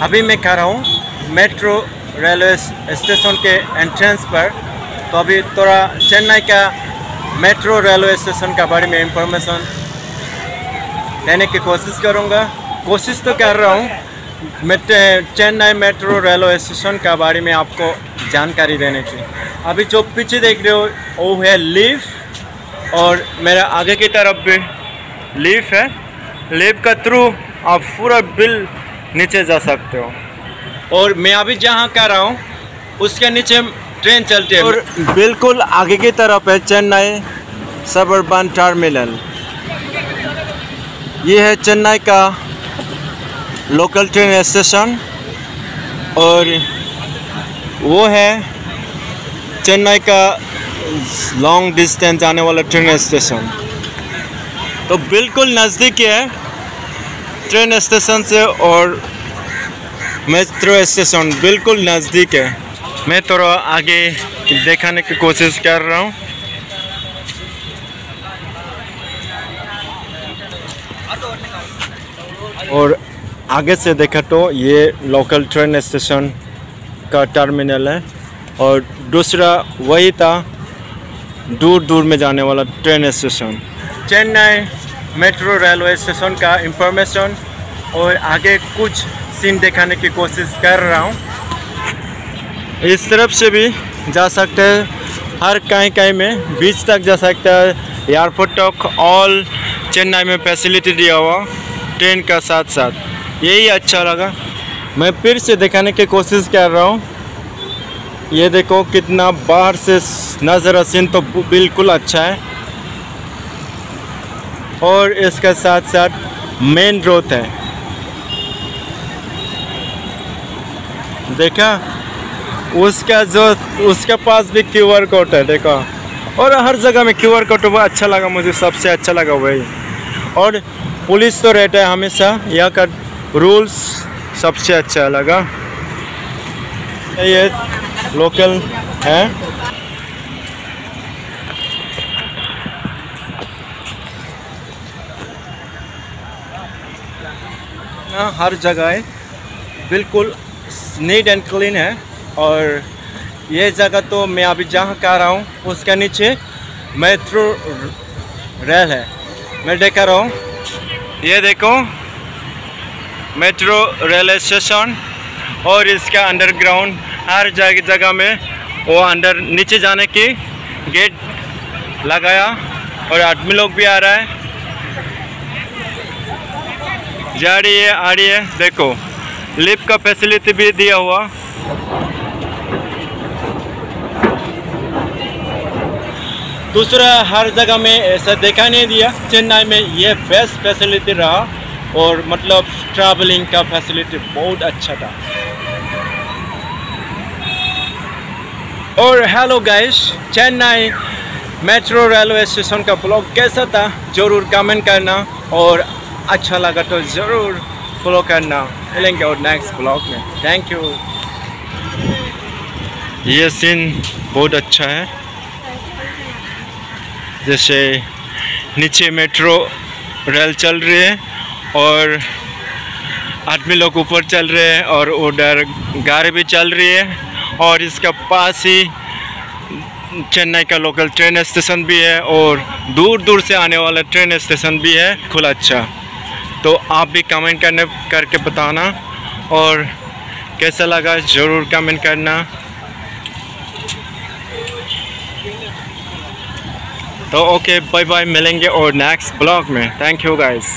अभी मैं कह रहा हूँ, मेट्रो रेलवे स्टेशन के एंट्रेंस पर तो अभी थोड़ा चेन्नई का मेट्रो रेलवे स्टेशन का बारे में इंफॉर्मेशन देने की कोशिश करूँगा। कोशिश तो कर रहा हूँ चेन्नई मेट्रो रेलवे स्टेशन का बारे में आपको जानकारी देने की। अभी जो पीछे देख रहे हो, वो है लीफ, और मेरा आगे की तरफ़ भी लीफ है। लीफ का थ्रू आप पूरा बिल नीचे जा सकते हो। और मैं अभी जहाँ कर रहा हूँ उसके नीचे ट्रेन चलती है। और बिल्कुल आगे की तरफ़ है चेन्नई सबर्बन टर्मिनल ये है चेन्नई का लोकल ट्रेन स्टेशन और वो है चेन्नई का लॉन्ग डिस्टेंस आने वाला ट्रेन स्टेशन तो बिल्कुल नज़दीक है। ट्रेन स्टेशन से और मेट्रो स्टेशन बिल्कुल नज़दीक है। मैं थोड़ा आगे दिखाने की कोशिश कर रहा हूँ। और आगे से देखा तो ये लोकल ट्रेन स्टेशन का टर्मिनल है और दूसरा वही था दूर दूर में जाने वाला train station Chennai. Metro railway station का इंफॉर्मेशन और आगे कुछ सीन दिखाने की कोशिश कर रहा हूँ। इस तरफ़ से भी जा सकते हैं, हर कहीं कहीं में, बीच तक जा सकता है। एयरपोर्ट तक ऑल चेन्नई में फैसिलिटी दिया हुआ ट्रेन का साथ साथ। यही अच्छा लगा। मैं फिर से दिखाने की कोशिश कर रहा हूँ। ये देखो कितना बाहर से नज़र सीन तो बिल्कुल अच्छा है। और इसका साथ साथ मेन रोड है। देखा? उसका जो, उसके पास भी क्यू आर कोड है, देखो। और हर जगह में क्यू आर कोड वो अच्छा लगा मुझे, सबसे अच्छा लगा वही। और पुलिस तो रहता है हमेशा, यहाँ का रूल्स सबसे अच्छा लगा। ये लोकल है। हर जगह बिल्कुल नीट एंड क्लीन है। और ये जगह तो मैं अभी जहाँ कह रहा हूँ, उसके नीचे मेट्रो रेल है। मैं देख रहा हूँ। ये देखो मेट्रो रेलवे स्टेशन और इसका अंडरग्राउंड हर जगह जगह में वो अंडर नीचे जाने की गेट लगाया। और आदमी लोग भी आ रहा है। जा रही है, आ रही है, देखो। लिफ्ट का फैसिलिटी भी दिया हुआ। दूसरा, हर जगह में ऐसा देखा नहीं दिया। चेन्नई में ये बेस्ट फैसिलिटी रहा और मतलब ट्रैवलिंग का फैसिलिटी बहुत अच्छा था। और hello guys Chennai metro railway station का ब्लॉग कैसा था? ज़रूर कमेंट करना और अच्छा लगा तो ज़रूर फॉलो करना। मिलेंगे और नेक्स्ट ब्लॉग में। थैंक यू ये सीन बहुत अच्छा है। जैसे नीचे मेट्रो रेल चल रही है और आदमी लोग ऊपर चल रहे हैं और उधर गाड़ी भी चल रही है और इसका पास ही चेन्नई का लोकल ट्रेन स्टेशन भी है और दूर दूर से आने वाला ट्रेन स्टेशन भी है। खुला अच्छा। तो आप भी कमेंट करने, करके बताना और कैसा लगा ज़रूर कमेंट करना। तो ओके बाय बाय मिलेंगे और नेक्स्ट ब्लॉग में। Thank you guys